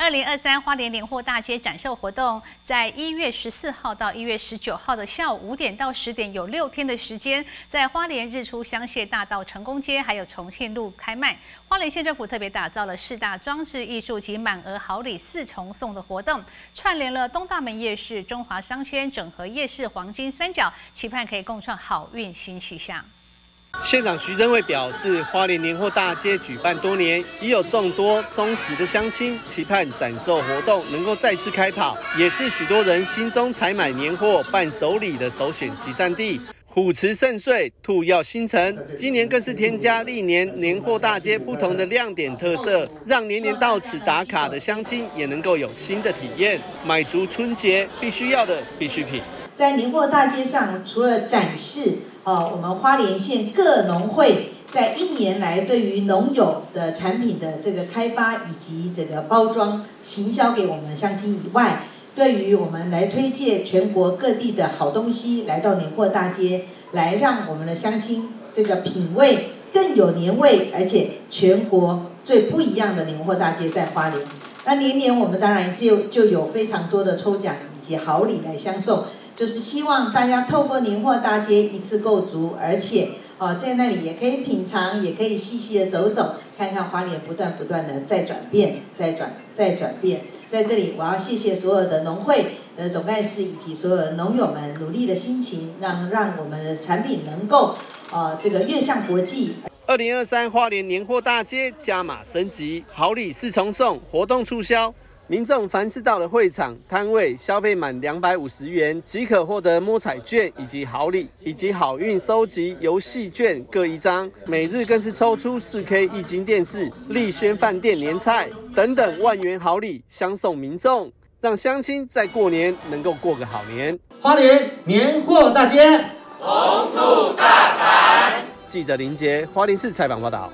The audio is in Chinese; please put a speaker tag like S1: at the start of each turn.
S1: 二零二三花莲年货大街展售活动，在一月十四号到一月十九号的下午五点到十点，有六天的时间，在花莲日出香榭大道成功街还有重庆路开卖。花莲县政府特别打造了四大装置艺术及满额好礼四重送的活动，串联了东大门夜市、中华商圈、整合夜市黄金三角，期盼可以共创好运新气象。
S2: 县长徐正伟表示，花莲年货大街举办多年，已有众多忠实的乡亲期盼展售活动能够再次开跑，也是许多人心中采买年货、伴手礼的首选集散地。虎池盛岁，兔耀星辰，今年更是添加历年年货大街不同的亮点特色，让年年到此打卡的乡亲也能够有新的体验，买足春节必须要的必需品。
S3: 在年货大街上，除了展示。哦，我们花莲县各农会在一年来对于农友的产品的这个开发以及这个包装行销给我们乡亲以外，对于我们来推荐全国各地的好东西来到年货大街，来让我们的乡亲这个品味更有年味，而且全国最不一样的年货大街在花莲。那年年我们当然就就有非常多的抽奖以及好礼来相送。就是希望大家透过年货大街一次购足，而且哦在那里也可以品尝，也可以细细的走走，看看花莲不断不断的在转变，在转在转变。在这里，我要谢谢所有的农会的总干事以及所有的农友们努力的心情，让让我们的产品能够呃这个越向国际。
S2: 二零二三花莲年货大街加码升级，好礼四重送，活动促销。民众凡是到了会场摊位，消费满两百五十元即可获得摸彩券以及好礼，以及好运收集游戏券各一张。每日更是抽出四 K 液晶电视、立轩饭店年菜等等万元好礼相送民众，让乡亲在过年能够过个好年。
S4: 花莲年货大街，
S5: 红兔大财。
S2: 记者林杰，花莲市采访报道。